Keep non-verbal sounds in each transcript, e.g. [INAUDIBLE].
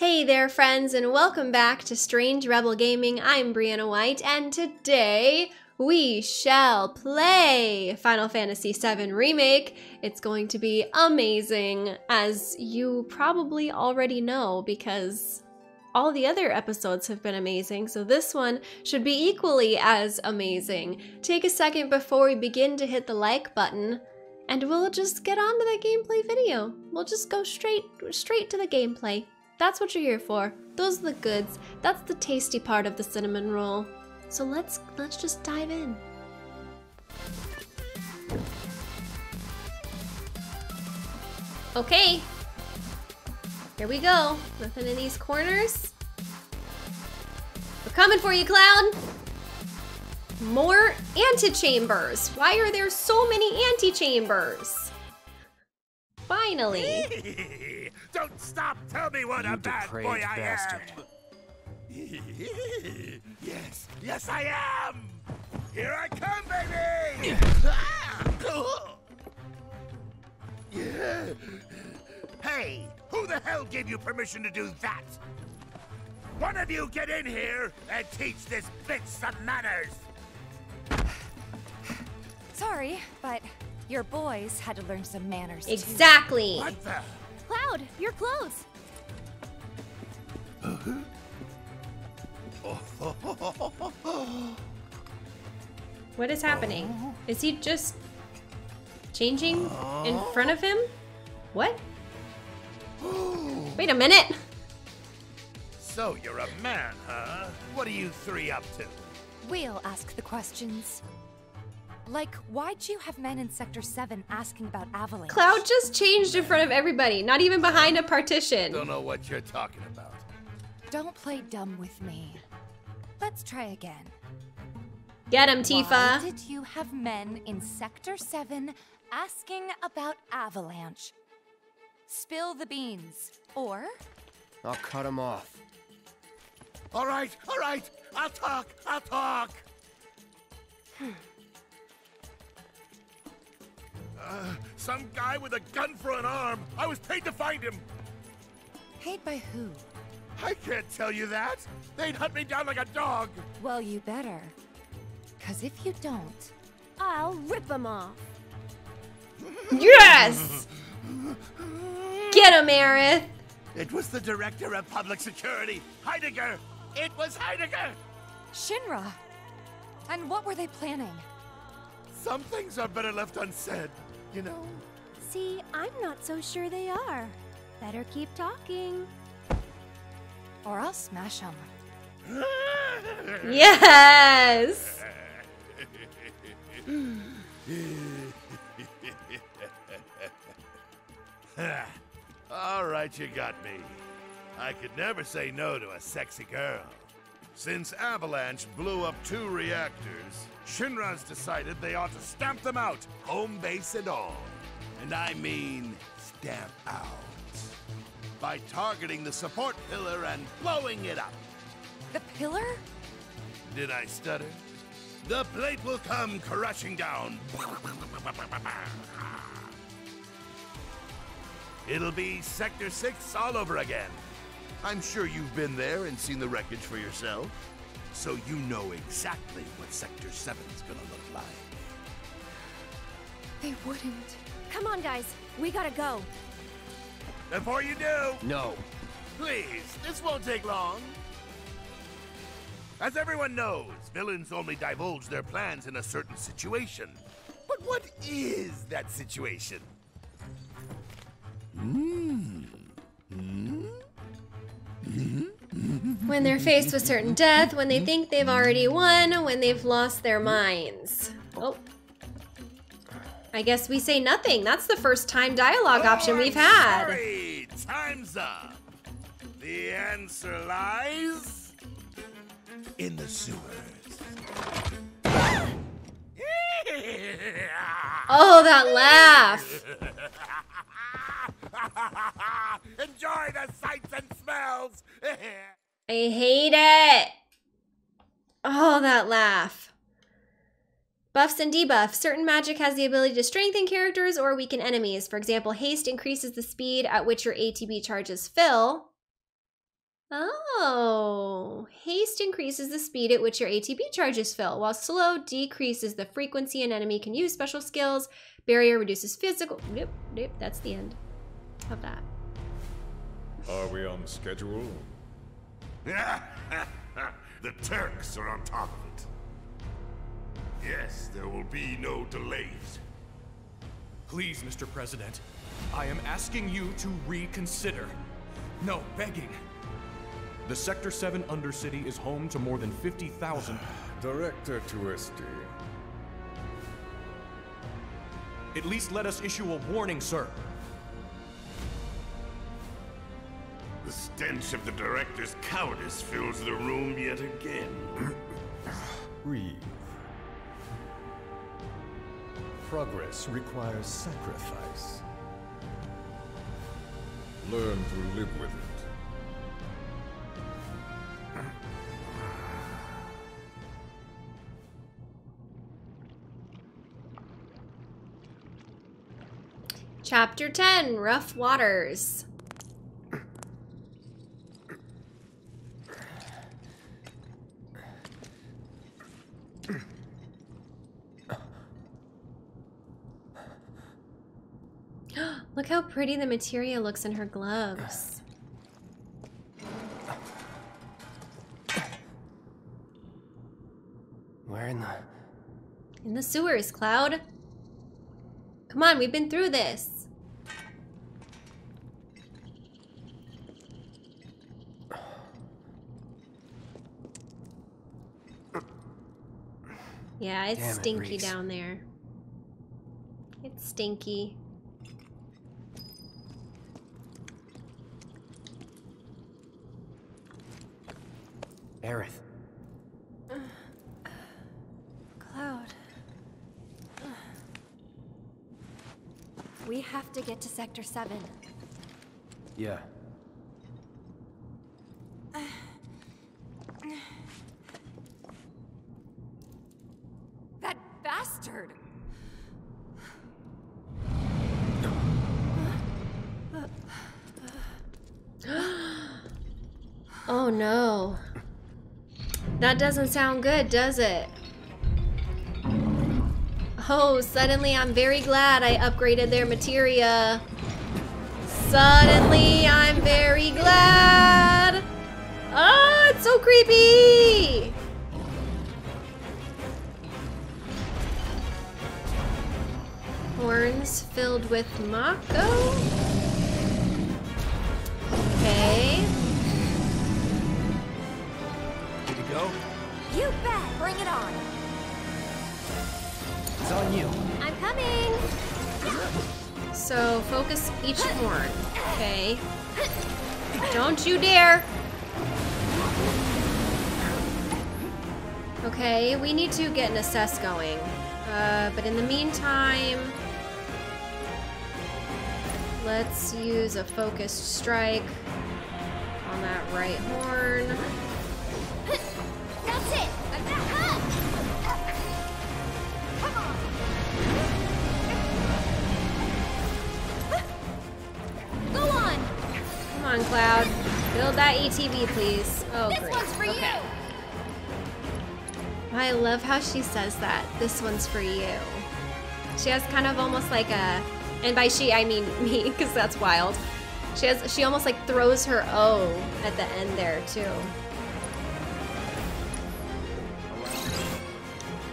Hey there, friends, and welcome back to Strange Rebel Gaming. I'm Briana White, and today we shall play Final Fantasy VII Remake. It's going to be amazing, as you probably already know, because all the other episodes have been amazing, so this one should be equally as amazing. Take a second before we begin to hit the like button, and we'll just get on to the gameplay video. We'll just go straight straight to the gameplay. That's what you're here for. Those are the goods. That's the tasty part of the cinnamon roll. So let's let's just dive in. Okay. Here we go. Nothing in these corners. We're coming for you, clown. More antechambers. Why are there so many antechambers? Finally. [LAUGHS] Don't stop! Tell me what You a bad boy I bastard. am! yes, yes I am! Here I come, baby! Yeah. hey, who the hell gave you permission to do that? One of you get in here and teach this bitch some manners! Sorry, but your boys had to learn some manners too. Exactly. What the? Cloud, your clothes. [LAUGHS] What is happening? Is he just changing in front of him? What? Wait a minute. So you're a man, huh? What are you three up to? We'll ask the questions. Like, why'd you have men in Sector 7 asking about Avalanche? Cloud just changed in front of everybody, not even behind a partition. Don't know what you're talking about. Don't play dumb with me. Let's try again. Get him, Why Tifa. did you have men in Sector 7 asking about Avalanche? Spill the beans. Or, I'll cut him off. All right, all right. I'll talk. I'll talk. Hmm. Uh, some guy with a gun for an arm. I was paid to find him. paid by who? I can't tell you that. They'd hunt me down like a dog. Well, you better. Cause if you don't, I'll rip them off. Yes! Get him, Aerith. It was the director of public security, Heidegger. It was Heidegger. Shinra! And what were they planning? Some things are better left unsaid, you know. See, I'm not so sure they are. Better keep talking. Or I'll smash them. Yes! [LAUGHS] All right, you got me. I could never say no to a sexy girl. Since Avalanche blew up two reactors, Shinra's decided they ought to stamp them out, home base and all. And I mean stamp out. By targeting the support pillar and blowing it up. The pillar? Did I stutter? The plate will come crashing down. It'll be Sector 6 all over again. I'm sure you've been there and seen the wreckage for yourself. So you know exactly what Sector 7's gonna look like. They wouldn't. Come on, guys. We gotta go. Before you do, No. Please, this won't take long. As everyone knows, villains only divulge their plans in a certain situation. But what is that situation? Hmm. Hmm. Hmm. When they're faced with certain death, when they think they've already won, when they've lost their minds. Oh. I guess we say nothing. That's the first time dialogue option we've had. Sorry. Time's up. The answer lies in the sewers. Oh, that laugh. [LAUGHS] [LAUGHS] Enjoy the sights and smells. [LAUGHS] I hate it. Oh, that laugh. Buffs and debuffs. Certain magic has the ability to strengthen characters or weaken enemies. For example, haste increases the speed at which your ATB charges fill. Oh, haste increases the speed at which your ATB charges fill, while slow decreases the frequency an enemy can use special skills. Barrier reduces physical. Nope, yep, that's the end of that. Are we on schedule? [LAUGHS] the Turks are on top of it. Yes, there will be no delays. Please, Mr. President, I am asking you to reconsider. No, begging. The Sector 7 Undercity is home to more than 50,000. [SIGHS] Director Tuesti. At least let us issue a warning, sir. Stench of the director's cowardice fills the room yet again. [CLEARS THROAT] Reeve. Progress requires sacrifice. Learn to live with it. Chapter 10 Rough Waters. Look how pretty the materia looks in her gloves. Where in the... In the sewers, Cloud. Come on, we've been through this. Yeah, it's it, stinky Reese. down there. It's stinky. Aerith. Cloud. We have to get to Sector 7. Yeah. That bastard! Oh no. That doesn't sound good, does it? Oh, suddenly I'm very glad I upgraded their materia. Suddenly I'm very glad. Oh, it's so creepy. Horns filled with Mako. Bring it on! It's on you. I'm coming! So focus each horn. Okay. Don't you dare. Okay, we need to get an assess going. Uh, but in the meantime, let's use a focused strike on that right horn. Cloud. Build that ATB, please. Oh, This great. one's for okay. you! I love how she says that. This one's for you. She has kind of almost like a, and by she I mean me, [LAUGHS] because that's wild. She has, she almost like throws her O at the end there too.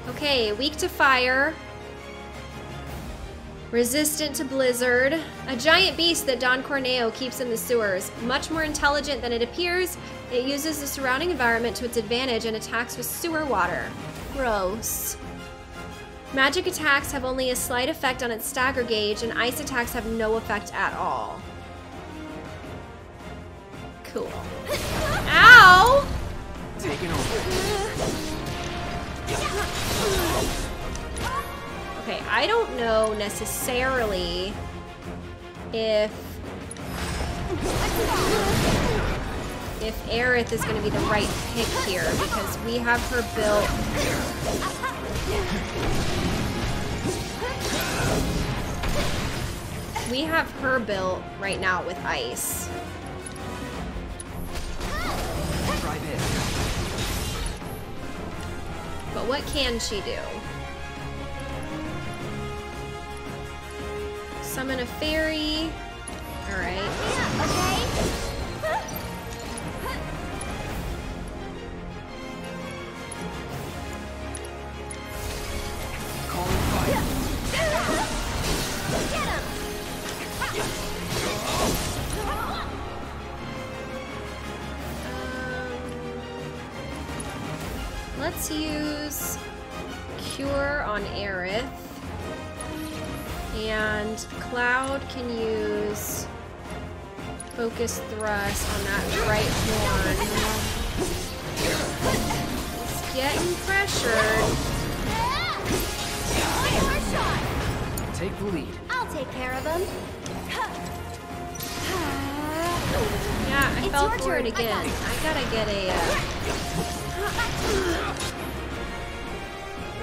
Okay, weak to fire. Resistant to blizzard. A giant beast that Don Corneo keeps in the sewers. Much more intelligent than it appears, it uses the surrounding environment to its advantage and attacks with sewer water. Gross. Magic attacks have only a slight effect on its stagger gauge, and ice attacks have no effect at all. Cool. Ow! Taking over. Okay, I don't know necessarily if... If Aerith is going to be the right pick here, because we have her built... We have her built right now with ice. But what can she do? Summon a fairy. Alright. Okay. Let's use Cure on Aerith. And Cloud can use Focus Thrust on that right horn. He's getting pressured. Take the lead. I'll take care of him. Yeah, I It's fell your for it turn. I got again. it. I gotta get a. Uh...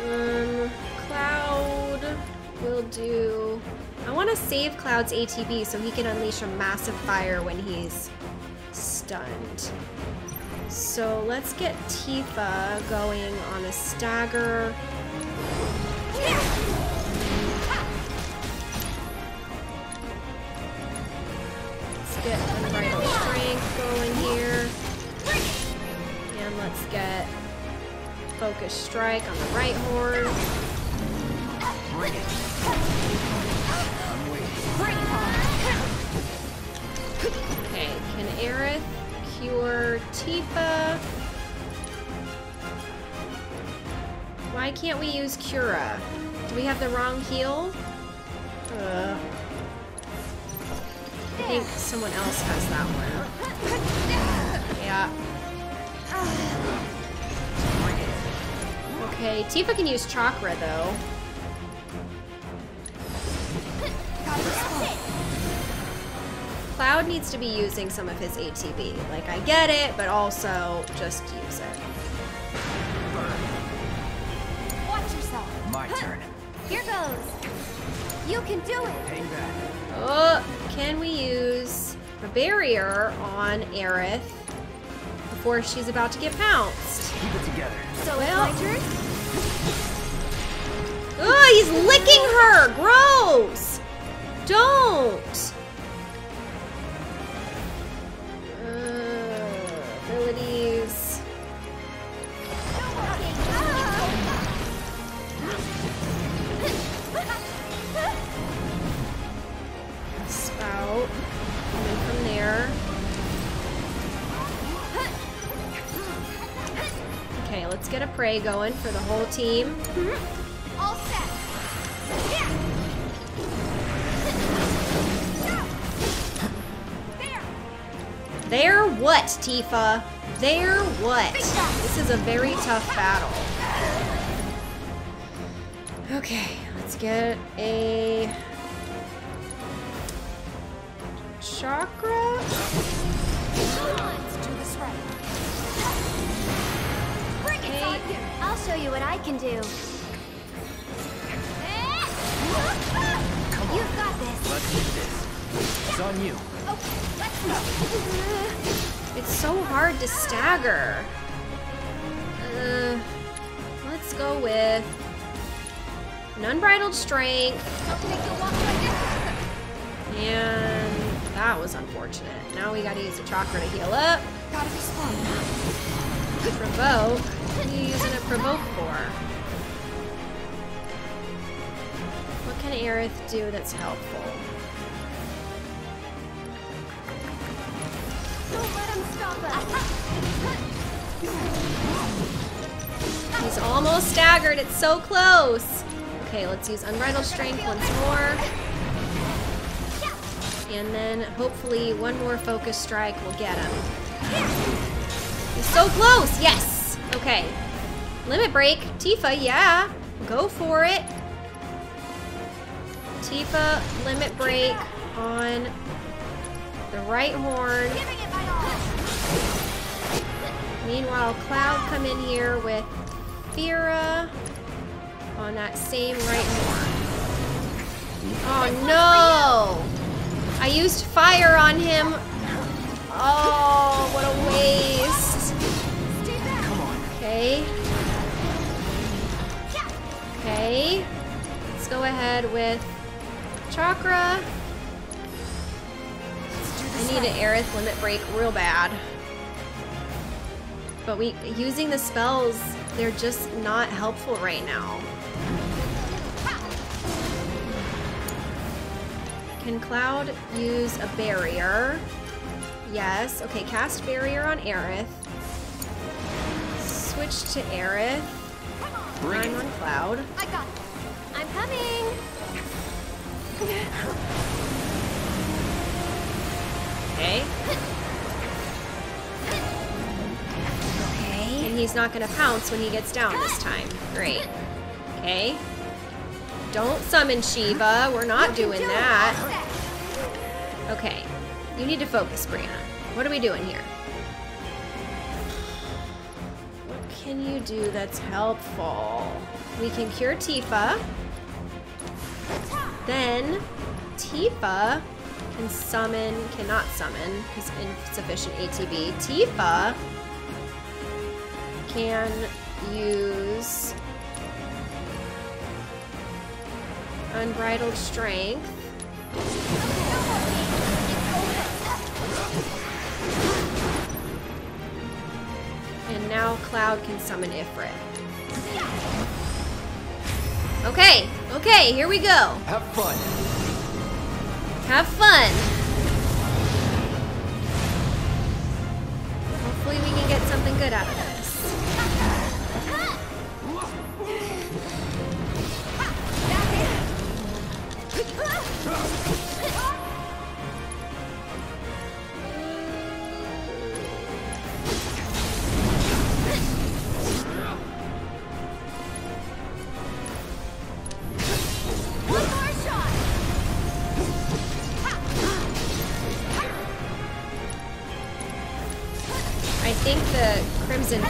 Um, Will do. I want to save Cloud's ATB so he can unleash a massive fire when he's stunned. So let's get Tifa going on a stagger. Let's get Unbridled Strength going here. And let's get Focus Strike on the right horn. Bring it. I'm waiting. Bring it! Okay, can Aerith cure Tifa? Why can't we use Cura? Do we have the wrong heal? Uh, I think someone else has that one. Yeah. Okay, Tifa can use Chakra though. Cloud needs to be using some of his ATB. Like, I get it, but also just use it. Watch yourself. My turn. Here goes. You can do it. Hang back. Oh, can we use a barrier on Aerith before she's about to get pounced? Keep it together. So Well- it's my turn? Oh, he's licking her! Gross! Don't! Uh, abilities. Spout. From there. Okay, let's get a prey going for the whole team. All set. There what, Tifa? There what? This is a very tough battle. Okay, let's get a chakra. Let's do this right. Bring it Okay. on you. I'll show you what I can do. Come on. You've got this. Let's do this. It's on you. Go. It's so hard to stagger. Uh, let's go with an unbridled strength, and that was unfortunate. Now we gotta use a chakra to heal up. Provoke. What are you using a provoke for? What can Aerith do that's helpful? He's almost staggered. It's so close. Okay, let's use Unbridled Strength once more. And then hopefully one more Focus Strike will get him. He's so close. Yes. Okay. Limit Break. Tifa, yeah. Go for it. Tifa, Limit Break on the right horn. Meanwhile, Cloud come in here with Fira oh, on that same right Oh no! I used fire on him. Oh, what a waste. Come on. Okay. Okay. Let's go ahead with Chakra. I need an Aerith limit break real bad. But we using the spells, they're just not helpful right now. Can Cloud use a barrier? Yes. Okay, cast barrier on Aerith. Switch to Aerith. Bring I'm on Cloud. I got it. I'm coming. Okay. [LAUGHS] And he's not gonna pounce when he gets down this time. Great. Okay. Don't summon Shiva. We're not doing that. Okay. You need to focus, Briana. What are we doing here? What can you do that's helpful? We can cure Tifa. Then Tifa can summon, cannot summon because insufficient ATB. Tifa can use unbridled strength. And now Cloud can summon Ifrit. Okay, okay, here we go. Have fun. Have fun. Hopefully we can get something good out of this.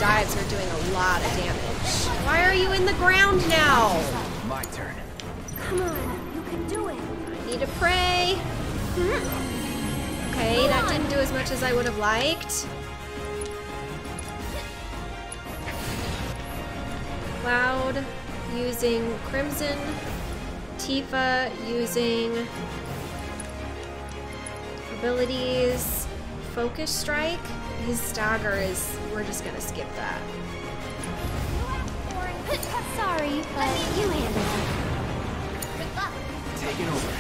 Dives are doing a lot of damage. Why are you in the ground now? My turn. Come on, need to pray. Hmm. Okay, that didn't do as much as I would have liked. Cloud using Crimson. Tifa using abilities. Focus Strike. His stagger is. We're just gonna skip that. Sorry, but you handle it. Over.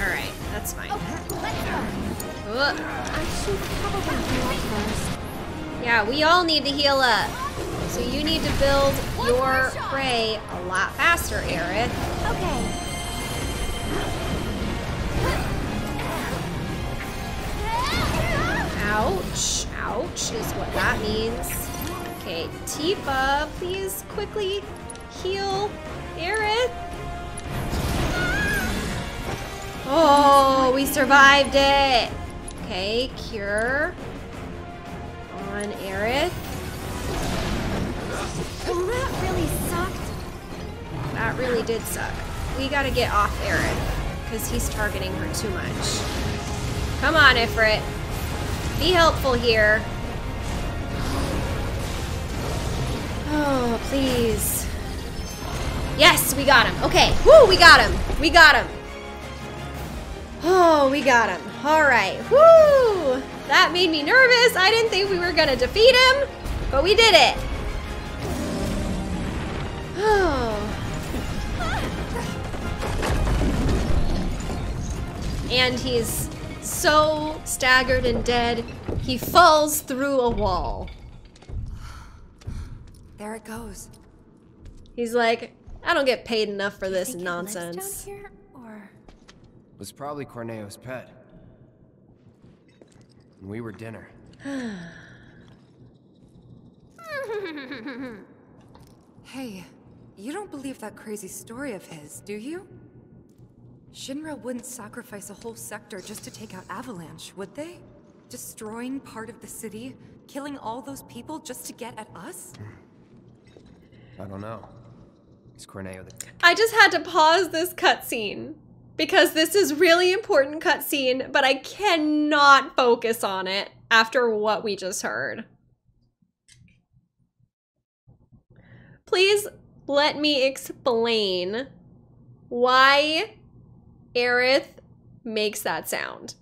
Alright, that's fine. Ugh. I should probably heal up first. Yeah, we all need to heal up. So you need to build your prey a lot faster, Aerith. Okay. Ouch. Ouch is what that means. Okay, Tifa, please quickly heal Aerith. Oh, we survived it. Okay, cure on Aerith. Well, that really sucked. That really did suck. We gotta get off Aerith, because he's targeting her too much. Come on, Ifrit. Be helpful here. Oh, please. Yes, we got him. Okay. Woo, we got him. We got him. Oh, we got him. All right. Woo! That made me nervous. I didn't think we were gonna defeat him, but we did it. Oh. [SIGHS] And he's so staggered and dead, he falls through a wall. There it goes. He's like, I don't get paid enough for this Think it lives nonsense. Down here, or Was probably Corneo's pet. And we were dinner. [LAUGHS] Hey, you don't believe that crazy story of his, do you? Shinra wouldn't sacrifice a whole sector just to take out Avalanche, would they? Destroying part of the city, killing all those people just to get at us? I don't know. Is Corneo the I just had to pause this cutscene because this is really important cutscene, but I cannot focus on it after what we just heard. Please let me explain why Aerith makes that sound.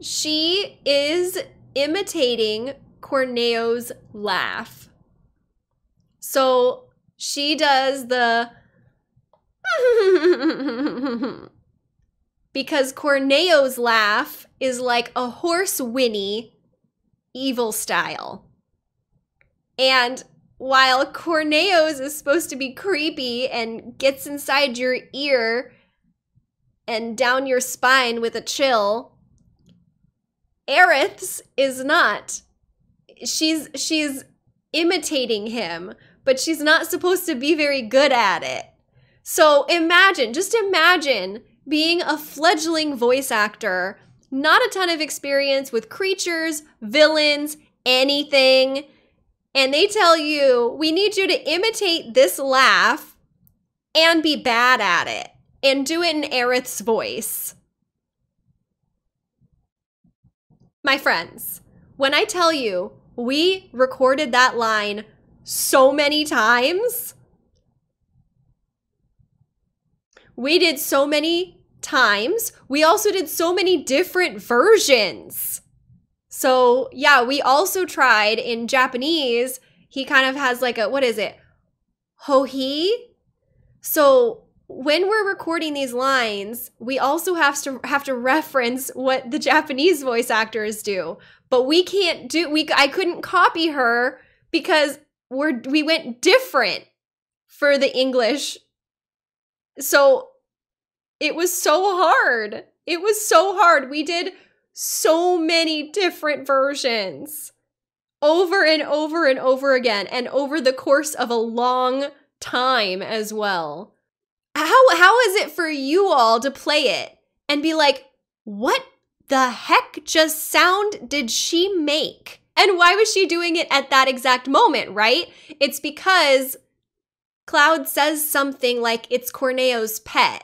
She is imitating Corneo's laugh. So she does the [LAUGHS] because Corneo's laugh is like a horse whinny evil style. And while Corneo's is supposed to be creepy and gets inside your ear and down your spine with a chill, Aerith's is not. She's she's imitating him, but she's not supposed to be very good at it. So imagine, just imagine being a fledgling voice actor, not a ton of experience with creatures, villains, anything and they tell you, we need you to imitate this laugh and be bad at it and do it in Aerith's voice. My friends, when I tell you we recorded that line so many times, we did so many times. We also did so many different versions. So, yeah, we also tried in Japanese, he kind of has like a, what is it? Hohi? So, when we're recording these lines, we also have to have to reference what the Japanese voice actors do. But we can't do we I couldn't copy her because we're we went different for the English. So it was so hard. It was so hard. We did so many different versions over and over and over again and over the course of a long time as well. How how is it for you all to play it and be like, "What the heck just sound did she make?" And why was she doing it at that exact moment, right? It's because Cloud says something like it's Corneo's pet.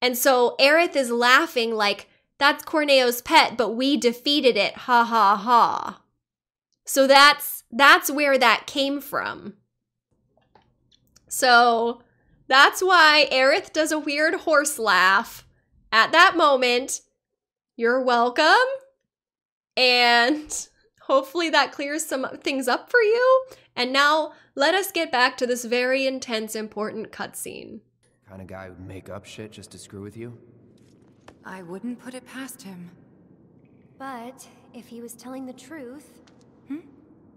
And so Aerith is laughing like, that's Corneo's pet, but we defeated it. Ha ha ha. So that's that's where that came from. So that's why Aerith does a weird horse laugh at that moment. You're welcome. And hopefully that clears some things up for you. And now let us get back to this very intense, important cutscene. Kind of guy who'd make up shit just to screw with you? I wouldn't put it past him. But if he was telling the truth, Hmm?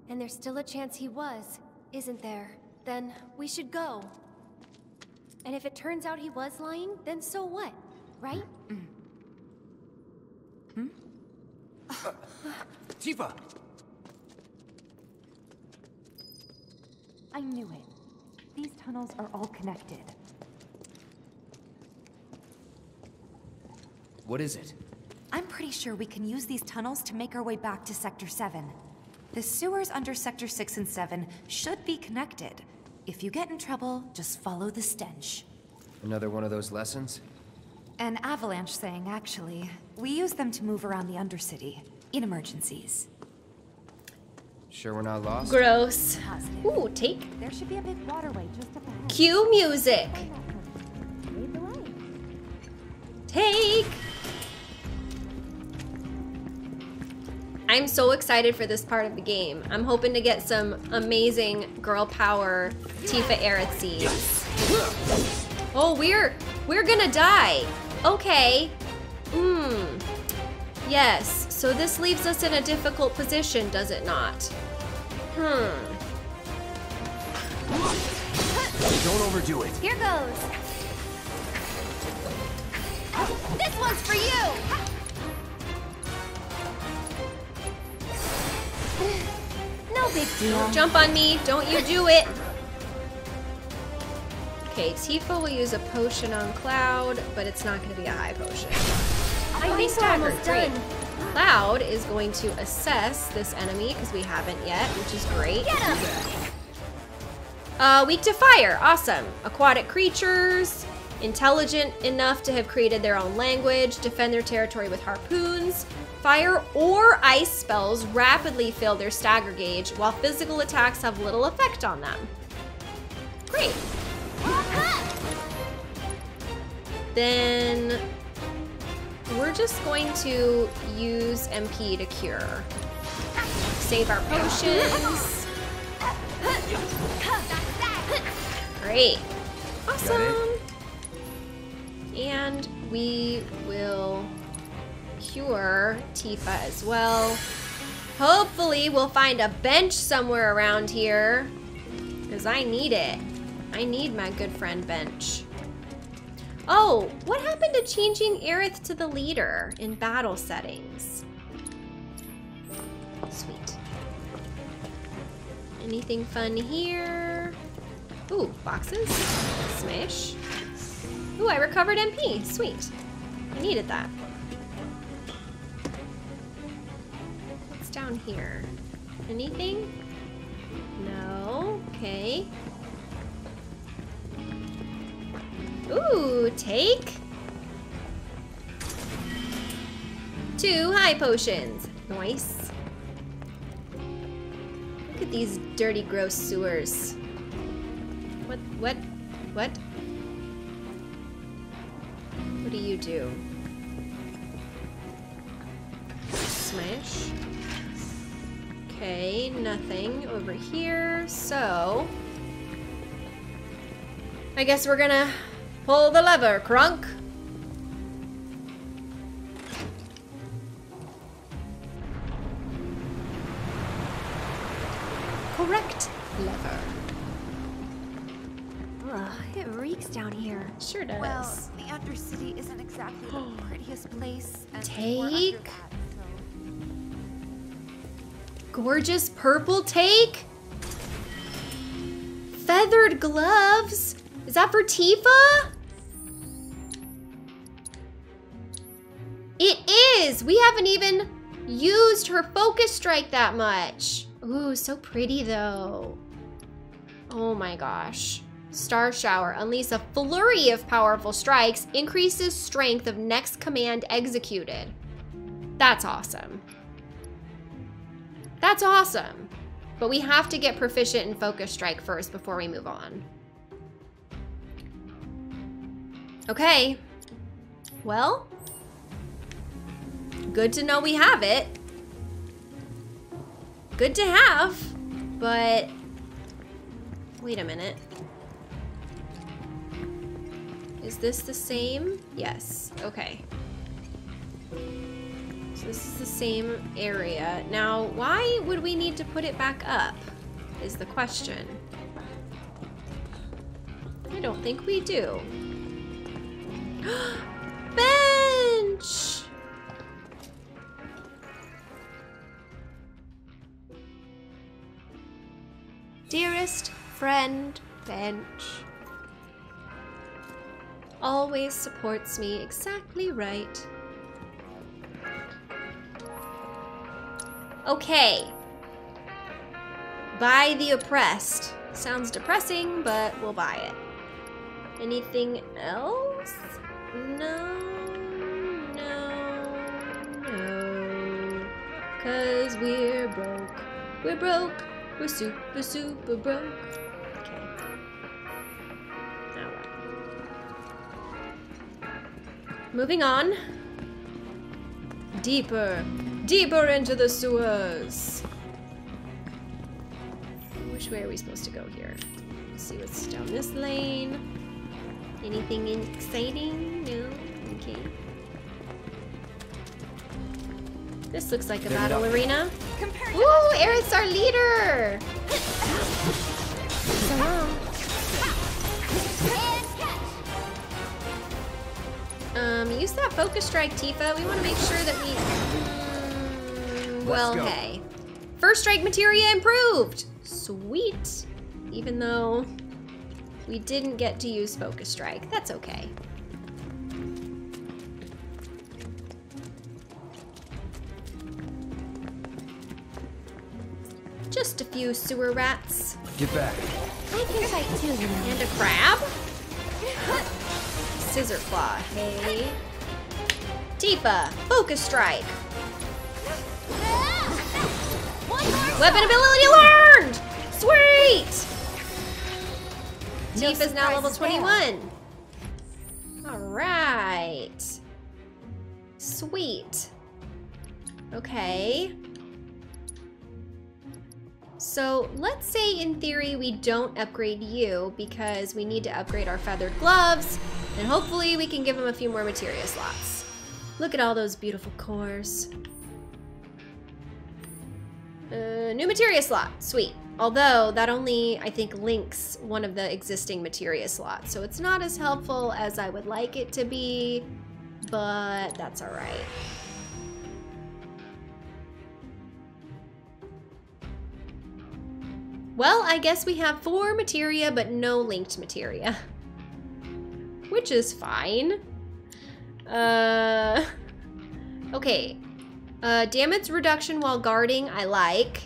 and there's still a chance he was, isn't there? Then we should go. And if it turns out he was lying, then so what? Right? [SIGHS] [SIGHS] [SIGHS] Tifa! I knew it. These tunnels are all connected. What is it? I'm pretty sure we can use these tunnels to make our way back to Sector 7. The sewers under Sector 6 and 7 should be connected. If you get in trouble, just follow the stench. Another one of those lessons? An avalanche thing, actually. We use them to move around the Undercity, in emergencies. Sure we're not lost? Gross. Ooh, take. There should be a big waterway just up. Cue music. Lead the way. Take. I'm so excited for this part of the game. I'm hoping to get some amazing girl power Tifa Aerith scenes. Oh, we're we're gonna die. Okay. Hmm. Yes. So this leaves us in a difficult position, does it not? Hmm. Don't overdo it. Here goes. This one's for you. No big deal. Jump on me. Don't you do it. Okay, Tifa will use a potion on Cloud, but it's not going to be a high potion. I Oh, think we're staggered. almost Great. Cloud is going to assess this enemy because we haven't yet, which is great. Get him. Uh, weak to fire. Awesome. Aquatic creatures, intelligent enough to have created their own language, defend their territory with harpoons. Fire or ice spells rapidly fill their stagger gauge, while physical attacks have little effect on them. Great. Then we're just going to use MP to cure. Save our potions. Great. Awesome. And we will cure Tifa as well. Hopefully we'll find a bench somewhere around here. Because I need it. I need my good friend bench. Oh, what happened to changing Aerith to the leader in battle settings? Sweet. Anything fun here? Ooh, boxes. Smash. Ooh, I recovered MP. Sweet. I needed that. What's down here? Anything? No. Okay. Ooh, take. Two high potions. Nice. Look at these dirty, gross sewers. What, what, what? What do you do? Smash. Okay, nothing over here, so... I guess we're gonna pull the lever, Crunk. Correct lever. Ugh, it reeks down here. Sure does. Well, the Undercity isn't exactly the [GASPS] prettiest place. and Take. that, so- Gorgeous purple take? Feathered gloves? Is that for Tifa? It is! We haven't even used her focus strike that much. Ooh, so pretty though. Oh my gosh. Star Shower. Unleash a flurry of powerful strikes. Increases strength of next command executed. That's awesome. That's awesome. But we have to get proficient in Focus Strike first before we move on. Okay. Well, good to know we have it. Good to have, but wait a minute. Is this the same? Yes, okay. So this is the same area. Now, why would we need to put it back up? Is the question. I don't think we do. [GASPS] friend, Bench. Always supports me exactly right. Okay. Buy the oppressed. Sounds depressing, but we'll buy it. Anything else? No, no, no. Cause we're broke. We're broke. We're super, super broke. Moving on. Deeper. Deeper into the sewers. Which way are we supposed to go here? Let's see what's down this lane. Anything exciting? No? Okay. This looks like a battle arena. Ooh, Aerith's our leader! [LAUGHS] So long. Use that focus strike, Tifa. We want to make sure that we. Mm, well, hey. First strike materia improved! Sweet. Even though we didn't get to use focus strike. That's okay. Just a few sewer rats. Get back. I can fight too. And a crab? [LAUGHS] Scissor claw, hey. Tifa, focus strike. Weapon ability learned! Sweet! No Tifa's now level 21. All right. Sweet. Okay. So let's say in theory we don't upgrade you because we need to upgrade our feathered gloves and hopefully we can give him a few more materia slots. Look at all those beautiful cores. Uh, new materia slot, sweet. Although that only, I think, links one of the existing materia slots. So it's not as helpful as I would like it to be, but that's all right. Well, I guess we have four materia, but no linked materia. [LAUGHS] Which is fine. Uh, [LAUGHS] okay. Uh, damage reduction while guarding, I like.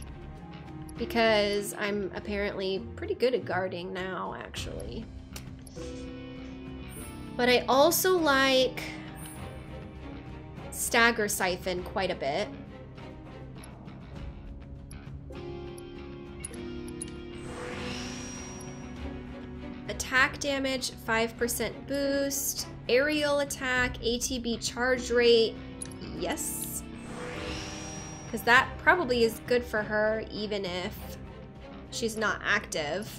Because I'm apparently pretty good at guarding now, actually. But I also like Stagger Siphon quite a bit. Attack damage, 5% boost. Aerial attack, ATB charge rate, yes. Because that probably is good for her, even if she's not active.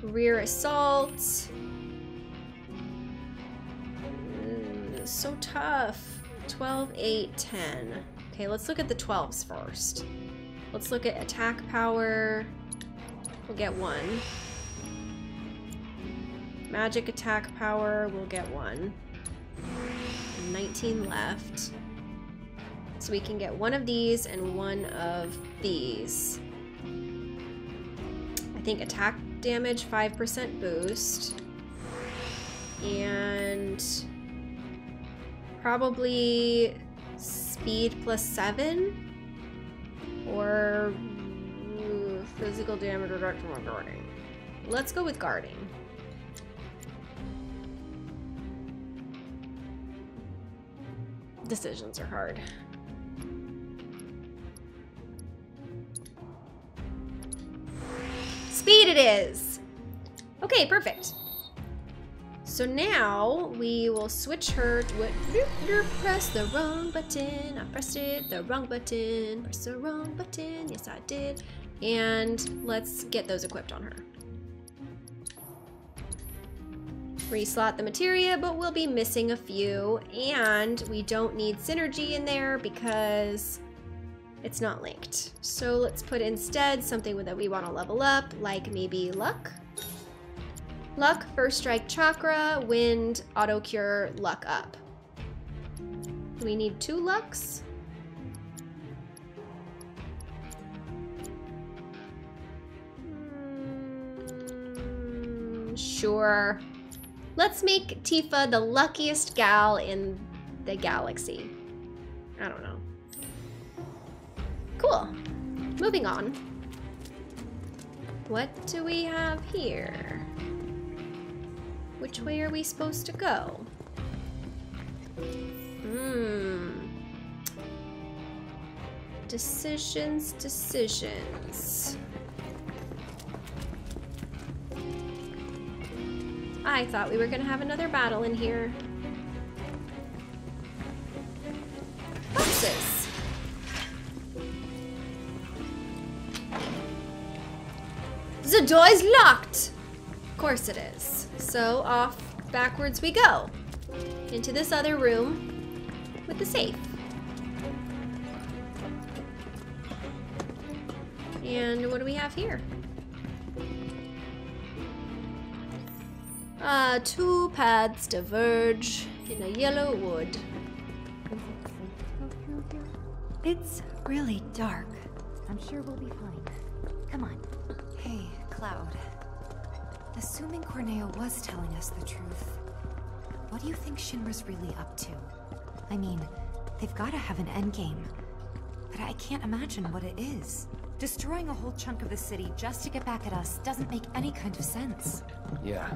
Rear assault. Mm, so tough. 12, 8, 10. Okay, let's look at the 12s first. Let's look at attack power. We'll get one. Magic attack power, we'll get one. 19 left. So we can get one of these and one of these. I think attack damage, 5% boost. And probably speed plus 7. Or physical damage reduction while guarding. Let's go with guarding. Decisions are hard. Speed it is! Okay, perfect. So now we will switch her to Press the wrong button. I pressed it. The wrong button. Press the wrong button. Yes, I did. And let's get those equipped on her. Reslot the materia, but we'll be missing a few. And we don't need synergy in there because it's not linked. So let's put instead something that we want to level up, like maybe luck. Luck, first strike chakra, wind, auto cure, luck up. We need two lucks. Mm, Sure. Let's make Tifa the luckiest gal in the galaxy. I don't know. Cool. Moving on. What do we have here? Which way are we supposed to go? Hmm. Decisions, decisions. I thought we were gonna have another battle in here. Boxes. The door is locked! Of course it is. So off backwards we go. Into this other room with the safe. And what do we have here? Uh, two paths diverge in a yellow wood. It's really dark. I'm sure we'll be fine. Come on. Hey, Cloud. Assuming Corneo was telling us the truth, what do you think Shinra's really up to? I mean, they've gotta have an endgame. But I can't imagine what it is. Destroying a whole chunk of the city just to get back at us doesn't make any kind of sense. Yeah,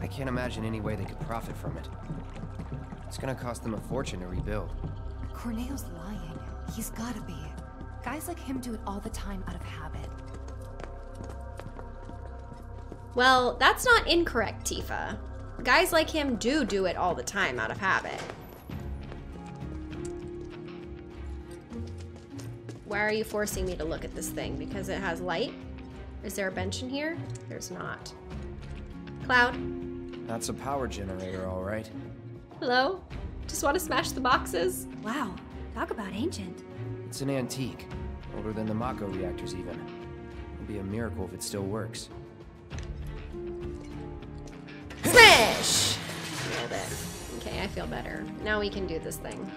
I can't imagine any way they could profit from it. It's gonna cost them a fortune to rebuild. Corneo's lying. He's gotta be. Guys like him do it all the time out of habit. Well, that's not incorrect, Tifa. Guys like him do do it all the time out of habit. Why are you forcing me to look at this thing? Because it has light? Is there a bench in here? There's not. Cloud? That's a power generator, all right. Hello? Just want to smash the boxes? Wow, talk about ancient. It's an antique. Older than the Mako reactors, even. It'll be a miracle if it still works. Smash! Nailed it. Okay, I feel better. Now we can do this thing.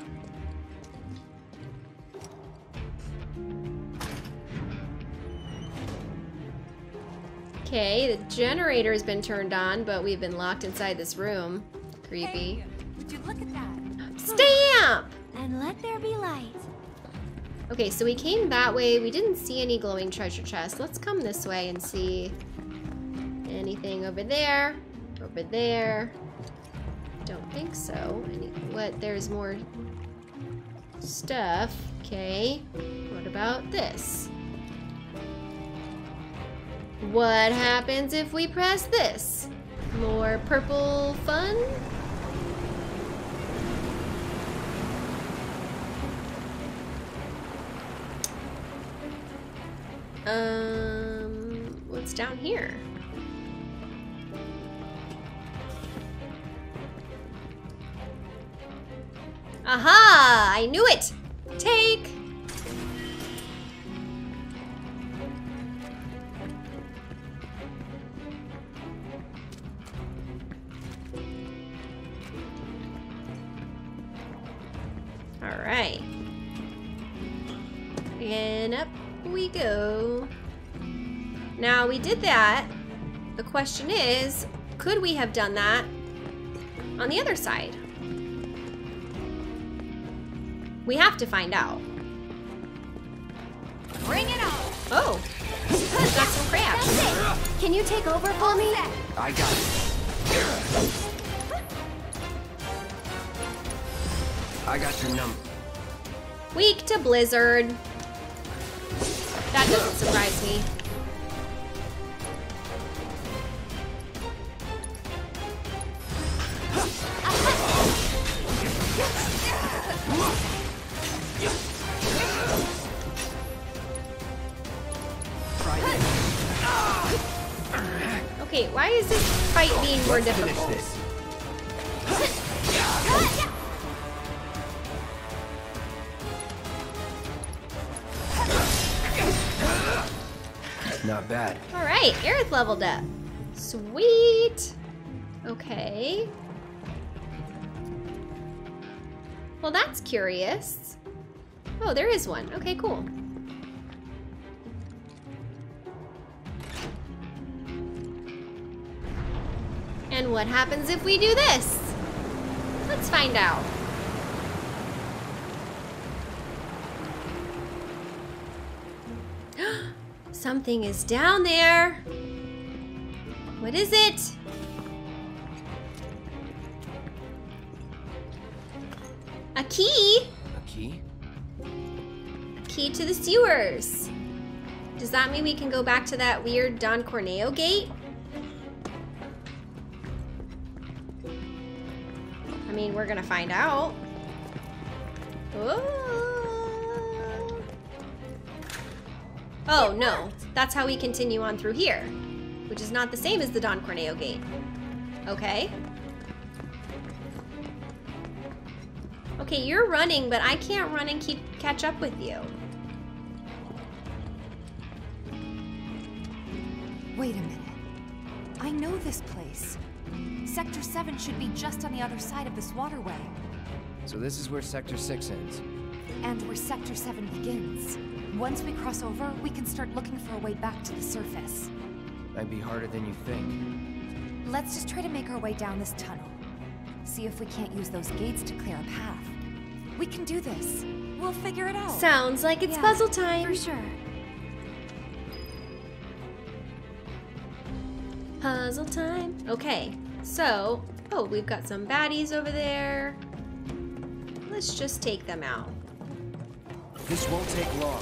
Okay, the generator has been turned on, but we've been locked inside this room. Creepy. Would you look at that? Stamp! And let there be light. Okay, so we came that way. We didn't see any glowing treasure chests. Let's come this way and see anything over there. Over there. Don't think so. Any, what? There's more stuff. Okay. What about this? What happens if we press this? More purple fun? Um, what's down here? Aha! I knew it! Take! Did that. The question is, could we have done that on the other side? We have to find out. Bring it on. Oh, got some crabs. That's it. Can you take over for me? I got it. I got your number. Weak to Blizzard. That doesn't surprise me. Not bad. All right, Aerith leveled up. Sweet. Okay. Well, that's curious. Oh, there is one. Okay, cool. And what happens if we do this? Let's find out. Something is down there. What is it? A key? A key? A Key to the sewers. Does that mean we can go back to that weird Don Corneo gate? I mean, we're gonna find out. Oh. Oh, no. That's how we continue on through here. Which is not the same as the Don Corneo gate. Okay. Okay, you're running, but I can't run and keep catch up with you. Wait a minute. I know this place. Sector 7 should be just on the other side of this waterway. So this is where Sector 6 ends. And where Sector 7 begins. Once we cross over, we can start looking for a way back to the surface. That'd be harder than you think. Let's just try to make our way down this tunnel. See if we can't use those gates to clear a path. We can do this. We'll figure it out. Sounds like it's Yeah, puzzle time. For sure. Puzzle time. Okay, so, oh, we've got some baddies over there. Let's just take them out. This won't take long.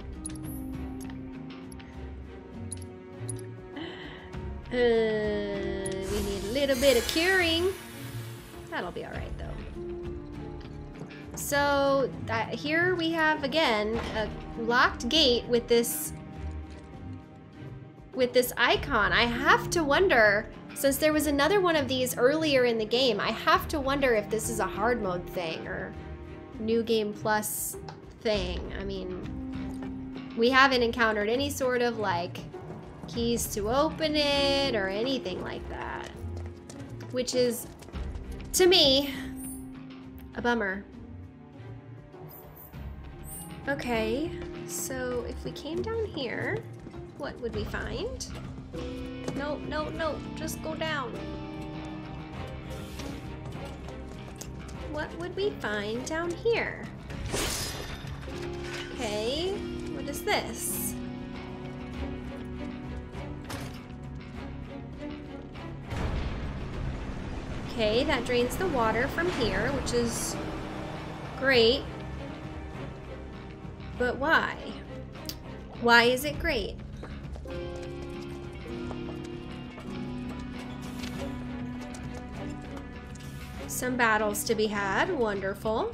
Uh, we need a little bit of curing. That'll be alright though. So, uh, here we have again a locked gate with this with this icon. I have to wonder, since there was another one of these earlier in the game, I have to wonder if this is a hard mode thing or new game plus thing. I mean, we haven't encountered any sort of like keys to open it or anything like that. Which is, to me, a bummer. Okay, so if we came down here, what would we find? No, no, no, just go down. What would we find down here? Okay, what is this? Okay, that drains the water from here, which is great. But why? Why is it great? Some battles to be had. Wonderful.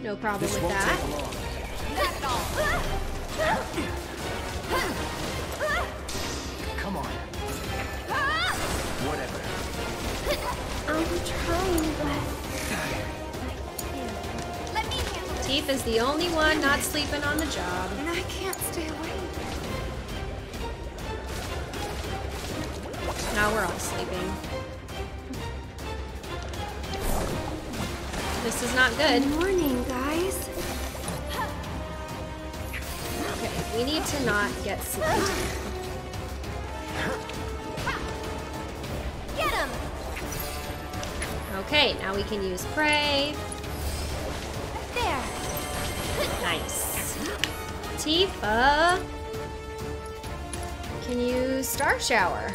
No problem with that. [LAUGHS] is the only one not sleeping on the job. And I can't stay awake. Now we're all sleeping. This is not good. Good Morning, guys. Okay, we need to not get sleepy. Get him! Okay, now we can use pray. Tifa uh, can you Star Shower.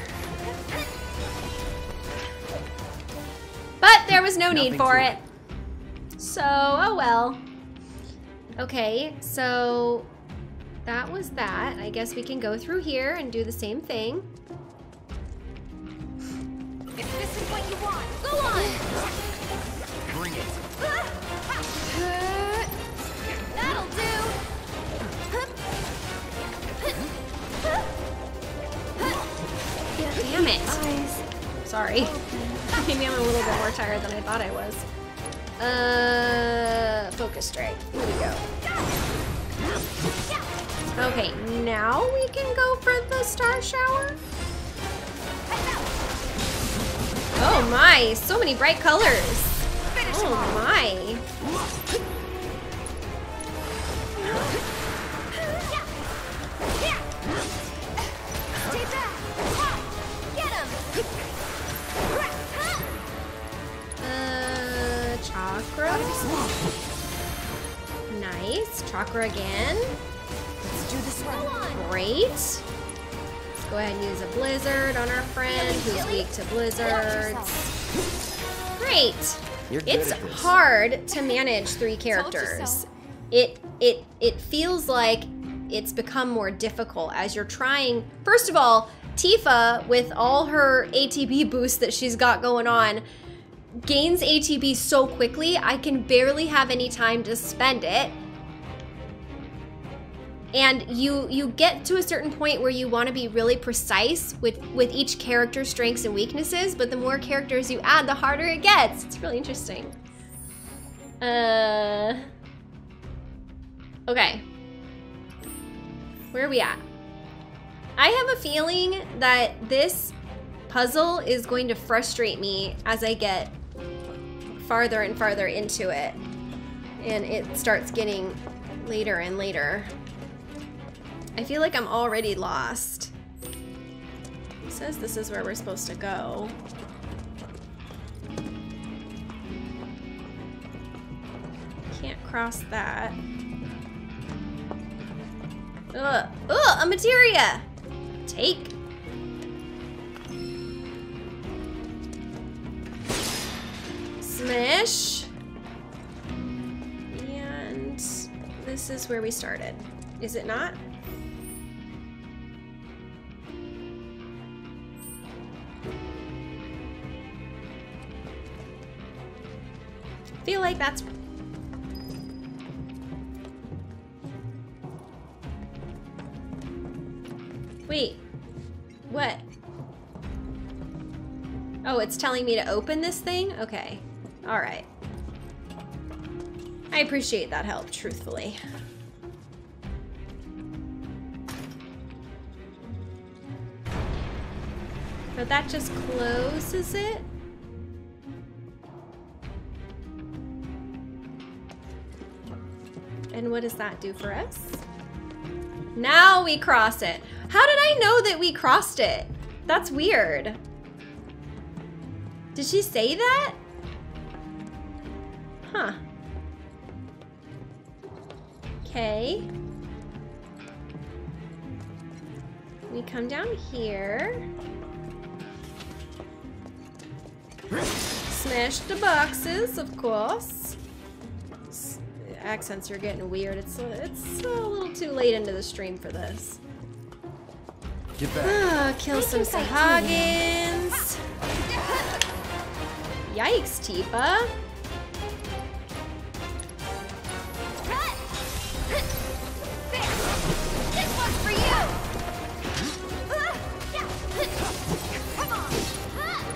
But there was no need for to it. So, oh well. Okay, so that was that. I guess we can go through here and do the same thing. Sorry. [LAUGHS] Maybe I'm a little bit more tired than I thought I was. Uh, focus strike. Here we go. Okay, now we can go for the star shower. Oh my, so many bright colors. Oh my. Nice. Chakra again. Let's do this Go one. Great. Let's go ahead and use a blizzard on our friend who's weak to blizzards. Great. You're It's hard to manage three characters. It it it feels like it's become more difficult as you're trying. First of all, Tifa with all her ATB boost that she's got going on gains ATB so quickly, I can barely have any time to spend it. And you you get to a certain point where you want to be really precise with with each character's strengths and weaknesses, but the more characters you add, the harder it gets. It's really interesting. Uh Okay. Where are we at? I have a feeling that this puzzle is going to frustrate me as I get farther and farther into it. And it starts getting later and later. I feel like I'm already lost. It says this is where we're supposed to go. Can't cross that. Ugh. Ugh, a materia! Take. Smash. And this is where we started. Is it not? Like that's Wait. What? Oh, it's telling me to open this thing? Okay. Alright. I appreciate that help, truthfully. But that just closes it? What does that do for us? Now we cross it. How did I know that we crossed it? That's weird. Did she say that? Huh. Okay. We come down here. Smash the boxes, of course. S accents are getting weird. It's a, it's a little too late into the stream for this. Get back. Ah, kill some Sahagins. Yikes, Tifa. This one's for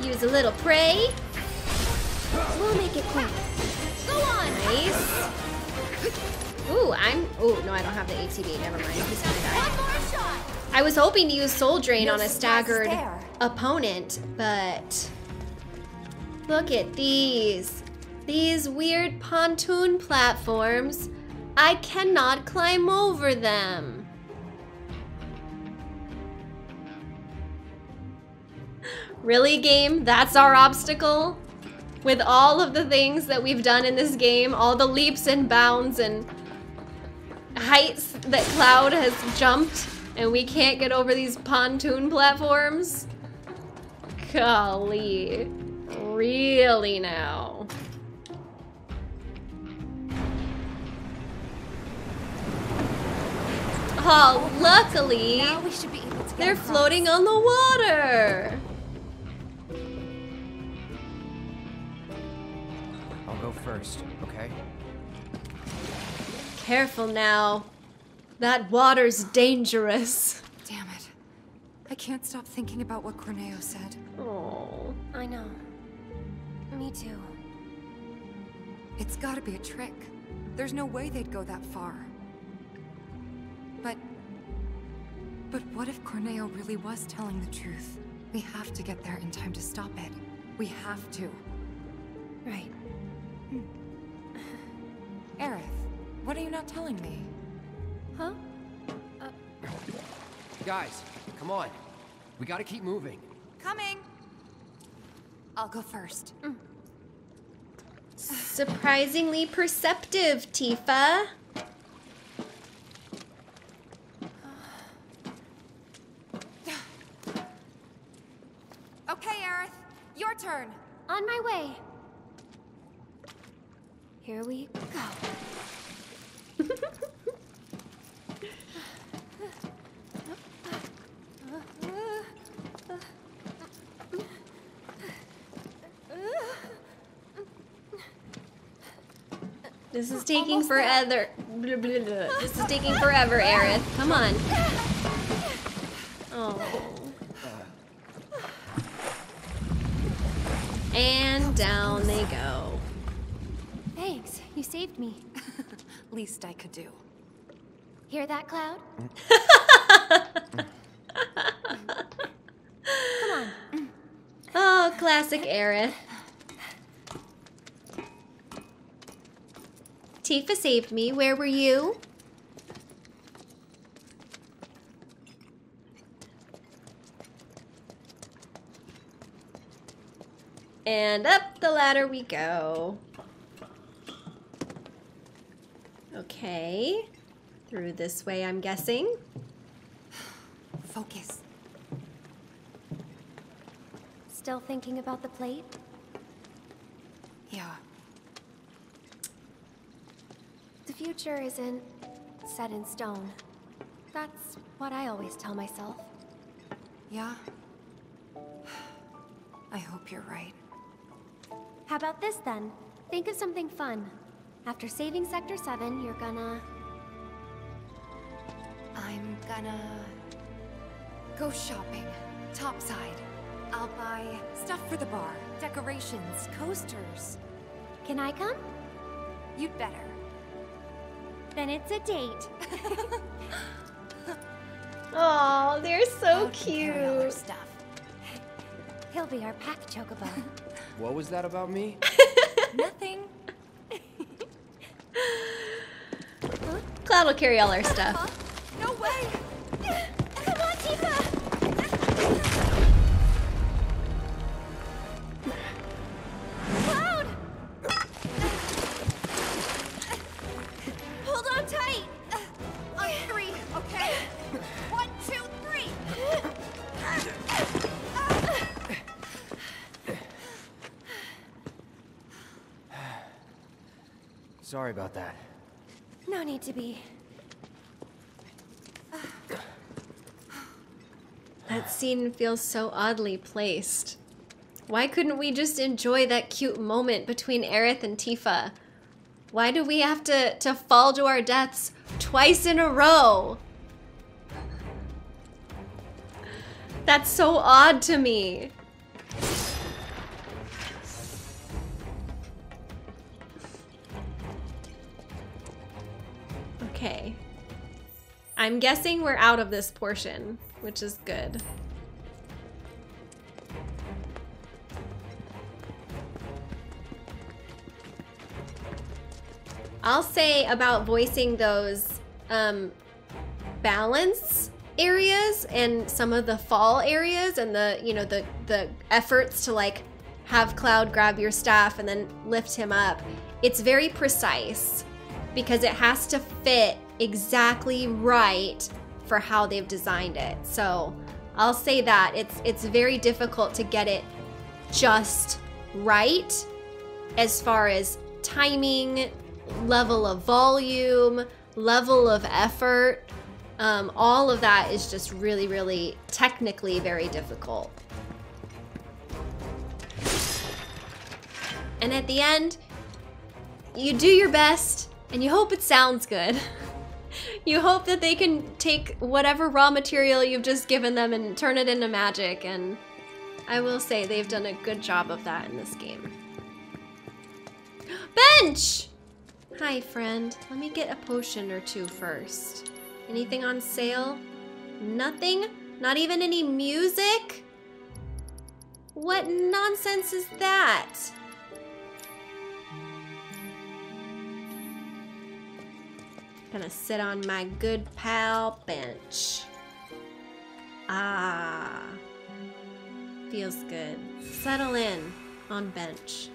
you! Use a little pray. We'll make it quick. Go on! Nice. Ooh, I'm. Ooh, no, I don't have the ATB. Never mind. He's gonna die. One more shot! I was hoping to use Soul Drain No on a staggered there. opponent, but look at these. These weird pontoon platforms. I cannot climb over them. Really, game? That's our obstacle? With all of the things that we've done in this game, all the leaps and bounds and heights that Cloud has jumped, and we can't get over these pontoon platforms? Golly. Really now? Oh, luckily, Now we should be able to get they're floating on the water. Go first, okay? Careful now. That water's dangerous. Damn it. I can't stop thinking about what Corneo said. Oh. I know. Me too. It's gotta be a trick. There's no way they'd go that far. But... But what if Corneo really was telling the truth? We have to get there in time to stop it. We have to. Right. Guys, come on. We gotta keep moving. Coming! I'll go first. Mm. Surprisingly perceptive, Tifa. [SIGHS] Okay, Aerith, your turn. On my way. Here we go. This is taking forever. Blah, blah, blah. This is taking forever, Aerith. Come on. Oh. And down they go. Thanks, you saved me. [LAUGHS] Least I could do. Hear that, Cloud? Mm. [LAUGHS] Come on. Oh, classic Aerith. Tifa saved me. Where were you? And up the ladder we go. Okay. Through this way, I'm guessing. Focus. Still thinking about the plate? Yeah. The future isn't set in stone. That's what I always tell myself. Yeah? [SIGHS] I hope you're right. How about this then? Think of something fun. After saving Sector 7, you're gonna... I'm gonna... go shopping. Topside. I'll buy stuff for the bar, decorations, coasters. Can I come? You'd better. Then it's a date. [LAUGHS] Oh, they're so I'll carry all our cute. stuff. He'll be our pack chocobo. [LAUGHS] What was that about me? [LAUGHS] Nothing. Cloud will carry all our stuff. Sorry about that. No need to be. That scene feels so oddly placed. Why couldn't we just enjoy that cute moment between Aerith and Tifa? Why do we have to, to fall to our deaths twice in a row? That's so odd to me. Okay. I'm guessing we're out of this portion, which is good. I'll say about voicing those um, balance areas and some of the fall areas and the you know the the efforts to like have Cloud grab your staff and then lift him up. It's very precise because it has to fit exactly right for how they've designed it. So I'll say that it's it's very difficult to get it just right as far as timing, level of volume, level of effort. Um, all of that is just really, really technically very difficult. And at the end, you do your best and you hope it sounds good. [LAUGHS] you hope that they can take whatever raw material you've just given them and turn it into magic. And I will say they've done a good job of that in this game. [GASPS] Bench! Hi, friend. Let me get a potion or two first. Anything on sale? Nothing? Not even any music? What nonsense is that? Gonna sit on my good pal bench. Ah. Feels good. Settle in on bench.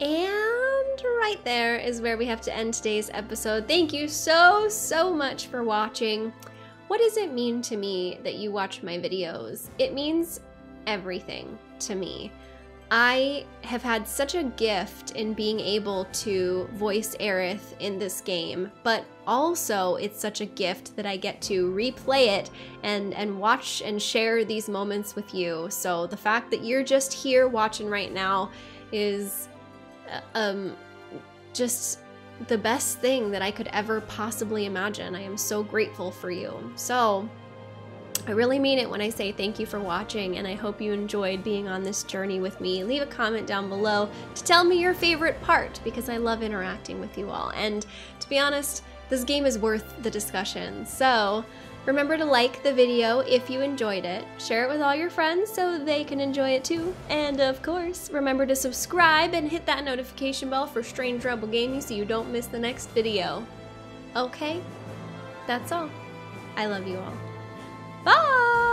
And right there is where we have to end today's episode. Thank you so, so much for watching. What does it mean to me that you watch my videos? It means everything to me. I have had such a gift in being able to voice Aerith in this game, but also it's such a gift that I get to replay it and, and watch and share these moments with you. So the fact that you're just here watching right now is um, just the best thing that I could ever possibly imagine. I am so grateful for you. So, I really mean it when I say thank you for watching, and I hope you enjoyed being on this journey with me. Leave a comment down below to tell me your favorite part because I love interacting with you all. And to be honest, this game is worth the discussion. So, Remember to like the video if you enjoyed it, share it with all your friends so they can enjoy it too, and of course, remember to subscribe and hit that notification bell for Strange Rebel Gaming so you don't miss the next video. Okay? That's all. I love you all. Bye!